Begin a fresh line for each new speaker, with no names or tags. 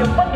Your